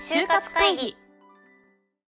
就活会議。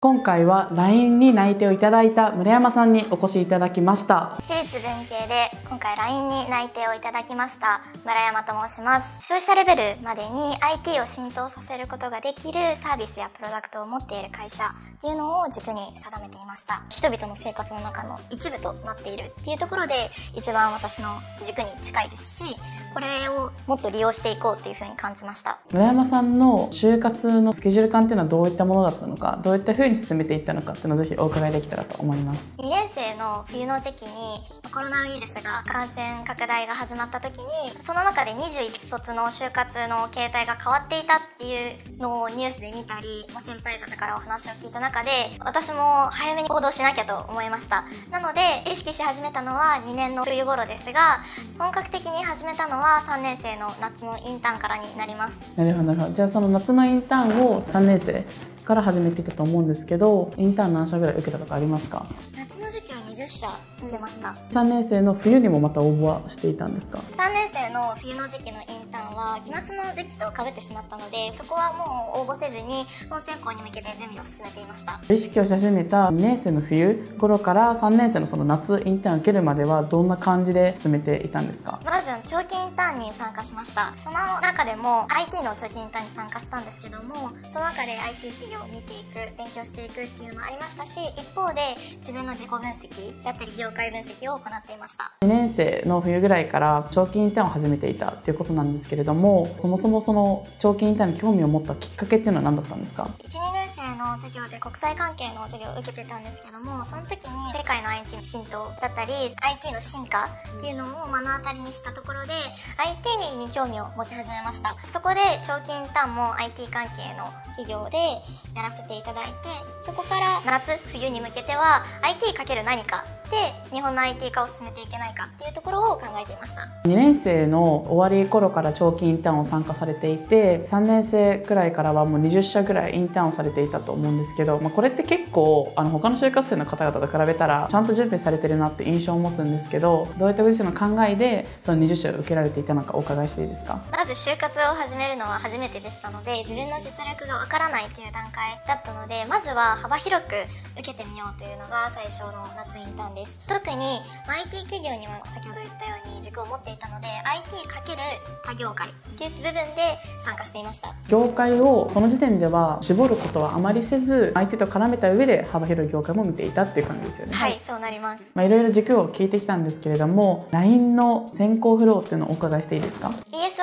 今回は LINE に内定をいただいた村山さんにお越しいただきました。私立文系で今回 LINE に内定をいただきました村山と申します。消費者レベルまでに IT を浸透させることができるサービスやプロダクトを持っている会社っていうのを軸に定めていました。人々の生活の中の一部となっているっていうところで一番私の軸に近いですしこれをもっと利用していこうっていうふうに感じました。村山さんの就活のスケジュール感っていうのはどういったものだったのかどういったふうに進めていったのかっていうのをぜひお伺いできたらと思います。2年生の冬の時期にコロナウイルスが感染拡大が始まった時にその中で21卒の就活の形態が変わっていたっていうのをニュースで見たり先輩方からお話を聞いた中で私も早めに行動しなきゃと思いました。なので意識し始めたのは2年の冬頃ですが本格的に始めたのはは3年生の夏のインターンからになります。なるほどなるほど。じゃあその夏のインターンを3年生から始めていたと思うんですけどインターン何社ぐらい受けたとかありますか？夏20社受けました。3年生の冬にもまた応募はしていたんですか？3年生の冬の時期のインターンは期末の時期とかぶってしまったのでそこはもう応募せずに本選考に向けて準備を進めていました。意識をし始めた2年生の冬頃から3年生のその夏インターンを受けるまではどんな感じで進めていたんですか？まず長期インターンに参加しました。その中でも IT の長期インターンに参加したんですけどもその中で IT 企業を見ていく勉強していくっていうのもありましたし一方で自分の自己分析だったり業界分析を行っていました。2年生の冬ぐらいから長期インターンを始めていたっていうことなんですけれどもそもそもその長期インターンに興味を持ったきっかけっていうのは何だったんですか？12年の授業で国際関係の授業を受けてたんですけどもその時に世界の IT の浸透だったり IT の進化っていうのを目の当たりにしたところで IT に興味を持ち始めました。そこで長期インターンも IT 関係の企業でやらせていただいてそこから夏冬に向けては IT× 何かで日本の IT 化を進めていけないかっていうところを考えていました。2年生の終わり頃から長期インターンを参加されていて3年生くらいからはもう20社ぐらいインターンをされていたと思うんですけど、まあ、これって結構あの他の就活生の方々と比べたらちゃんと準備されてるなって印象を持つんですけどどういったご自身の考えでその20社を受けられていたのかお伺いしていいですか？まず就活を始めるのは初めてでしたので自分の実力がわからないという段階だったのでまずは幅広く受けてみようというのが最初の夏インターンです。特に IT 企業には先ほど言ったように軸を持っていたので IT× 他業界っていう部分で参加していました。業界をその時点では絞ることはあまりせず相手と絡めた上で幅広い業界も見ていたっていう感じですよね。はいそうなります。まあ、いろいろ軸を聞いてきたんですけれども LINE の選考フローっていうのをお伺いしていいですか？ES を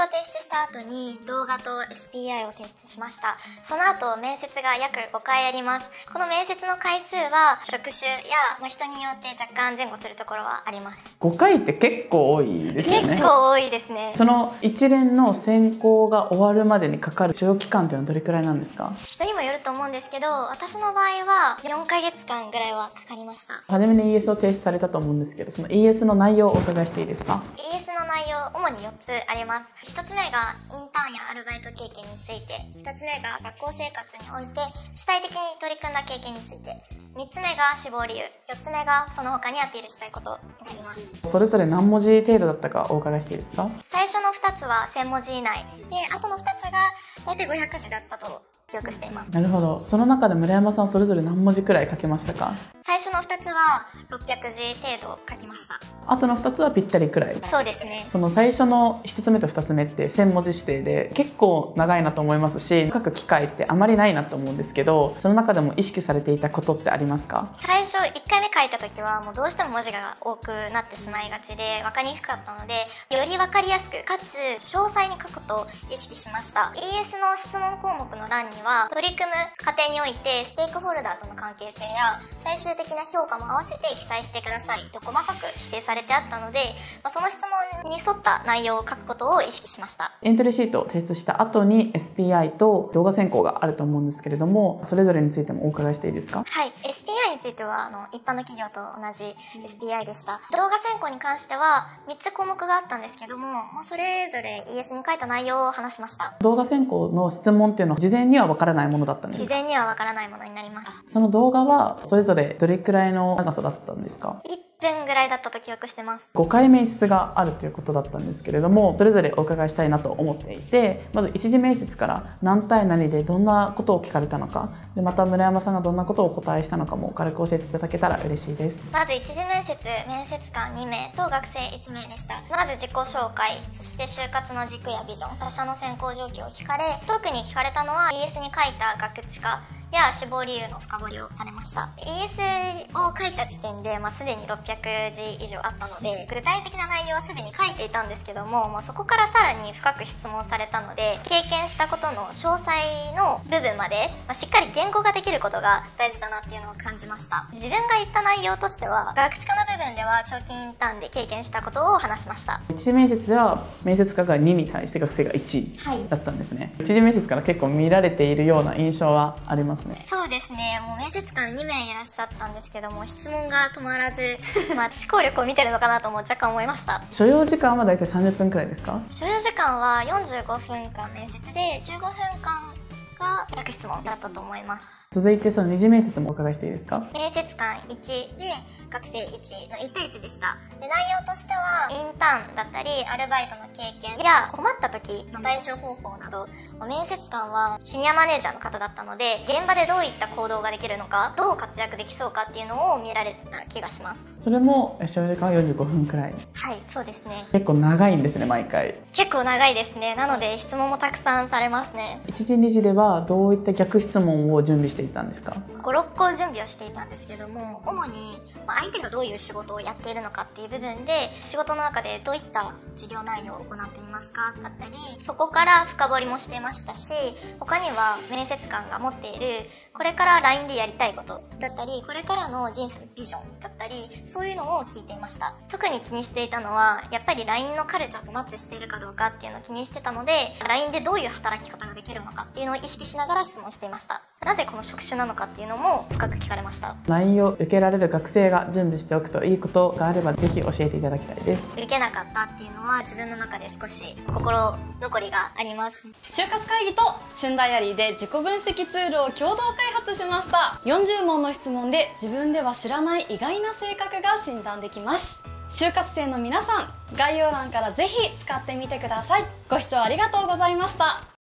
提出した後に動画と SPI を提出しました。その後面接が約5回あります。この面接の回数は職種や、まあ、人によって若干前後するところはあります。5回って結構多いですよね。結構多いですね。その一連の選考が終わるまでにかかる使用期間っていうのはどれくらいなんですか？人にもよると思うんですけど私の場合は4ヶ月間ぐらいはかかりました。初めに ES を提出されたと思うんですけどその ES の内容をお伺いしていいですか？ES の内容主に4つあります。1つ目がインターンやアルバイト経験について2つ目が学校生活において主体的に取り組んだ経験について3つ目が志望理由4つ目がその他にアピールしたいことになります。それぞれ何文字程度だったかお伺いしていいですか？最初の2つは1000文字以内。であとの2つが大体500字だったと記憶しています。なるほど。その中で村山さんはそれぞれ何文字くらい書けましたか？最初の2つは600字程度書きました。あとの2つはぴったりくらい。そうですね。その最初の1つ目と2つ目って1000文字指定で結構長いなと思いますし書く機会ってあまりないなと思うんですけどその中でも意識されていたことってありますか？最初1回目書いた時はもうどうしても文字が多くなってしまいがちで分かりにくかったのでより分かりやすくかつ詳細に書くと意識しました。ES の質問項目の欄には取り組む過程においてステークホルダーとの関係性や最終的な評価も合わせて記載してくださいと細かく指定されてあったので、まあ、その質問に沿った内容を書くことを意識しました。エントリーシートを提出した後に SPI と動画選考があると思うんですけれどもそれぞれについてもお伺いしていいですか？はい。SPI についてはあの一般の企業と同じ SPI でした。動画選考に関しては3つ項目があったんですけども、まあ、それぞれ ES に書いた内容を話しました。動画選考の質問っていうのは事前にはわからないものだったんですか？事前にはわからないものになります。その動画はそれぞれどれくらいの長さだったんですか？1分ぐらいだったと記憶してます。5回面接があるということだったんですけれどもそれぞれお伺いしたいなと思っていてまず一次面接から何対何でどんなことを聞かれたのかでまた村山さんがどんなことをお答えしたのかも軽く教えていただけたら嬉しいです。まず一次面接面接官2名と学生1名でした。まず自己紹介そして就活の軸やビジョン他社の選考状況を聞かれ特に聞かれたのは ES に書いた学知化や死亡理由の深掘りをされました。ES を書いた時点で、まあ、すでに600字以上あったので具体的な内容はすでに書いていたんですけども、まあ、そこからさらに深く質問されたので経験したことの詳細の部分まで、まあ、しっかり言語ができることが大事だなっていうのを感じました。自分が言った内容としては学知化の部分では長期インターンで経験したことを話しました。一次面接では面接官が2に対して学生が1だったんですね、はい、一次面接から結構見られているような印象はありますね。そうですね。もう面接官2名いらっしゃったんですけども質問が止まらず まあ思考力を見てるのかなとも若干思いました。所要時間は大体30分くらいですか？所要時間は45分間面接で15分間が逆質問だったと思います続いてその二次面接もお伺いしていいですか？面接官1で学生1の1対1でした。で内容としてはインターンだったりアルバイトの経験や困った時の対処方法など面接官はシニアマネージャーの方だったので現場でどういった行動ができるのかどう活躍できそうかっていうのを見られた気がします。それも所要時間は45分くらい。はいそうですね。結構長いんですね毎回。結構長いですね。なので質問もたくさんされますね。1時2時ではどういった逆質問を準備していたんですか？56個準備をしていたんですけども主に相手がどういう仕事をやっているのかっていう部分で仕事の中でどういった事業内容を行っていますかだったりそこから深掘りもしてましたし他には面接官が持っているこれから LINE でやりたいことだったりこれからの人生のビジョンだったりそういうのを聞いていました。特に気にしていたのはやっぱり LINE のカルチャーとマッチしているかどうかっていうのを気にしてたので LINE でどういう働き方ができるのかっていうのを意識しながら質問していました。なぜこの職種なのかっていうのも深く聞かれました LINE を受けられる学生が準備しておくといいことがあればぜひ教えていただきたいです。受けなかったっていうのは自分の中で少し心残りがあります。就活会議と春ダイアリーで自己分析ツールを共同開発しました。40問の質問で自分では知らない意外な性格が診断できます。就活生の皆さん概要欄からぜひ使ってみてください。ご視聴ありがとうございました